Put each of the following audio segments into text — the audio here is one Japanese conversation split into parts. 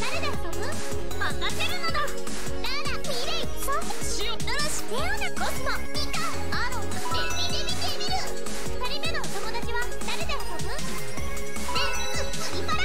誰で遊ぶ任せるのだララミレイソシオルシレオナコスモミカアロンデビデビデビル2人目のお友達は誰で遊ぶレッツプリパラ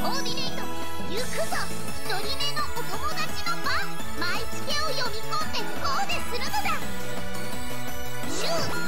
コーディネート行くぞ1人目のお友達の番毎チケを読み込んでコーデするのだシュー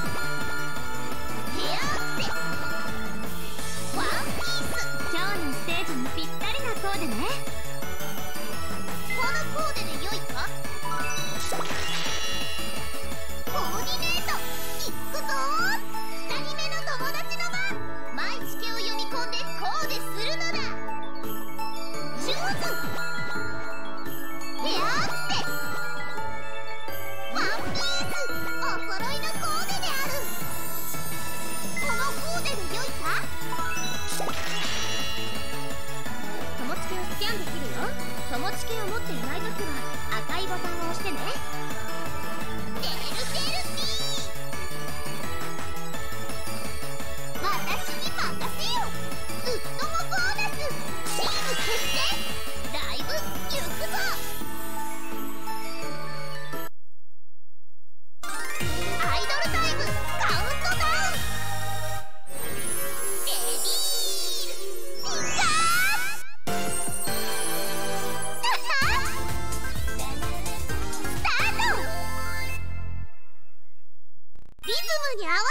その知見を持っていない時は赤いボタンを押してね。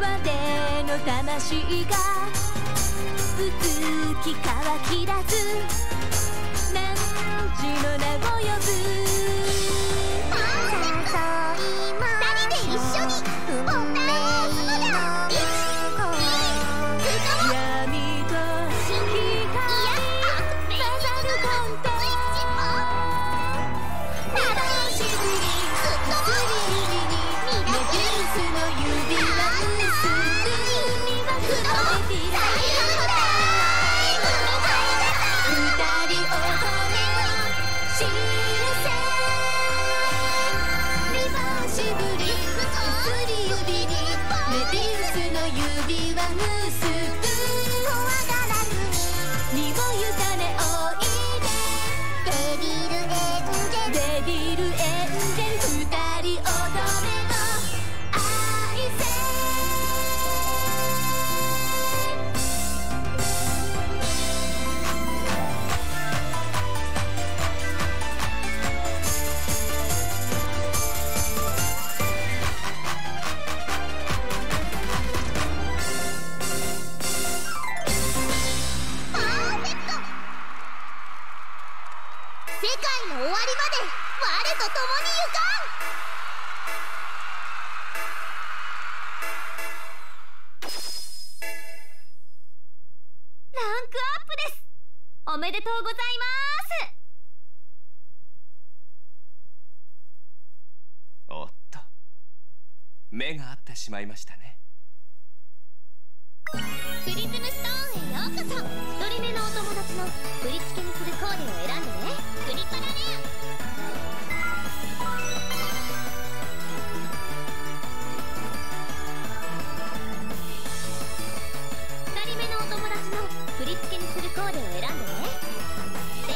までの魂がうつき乾き出す。何時の名を呼ぶ？listen. 世界の終わりまで我と共に行か。んランクアップです。おめでとうございます。おっと。目が合ってしまいましたね。プリズムストーンへようこそ。一人目のお友達の振り付けに振り付けにするコーデを選んでね。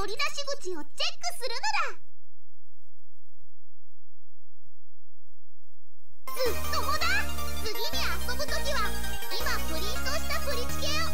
取り出し口をチェックするのだ。っともだ。次に遊ぶときは今プリントしたプリチケを。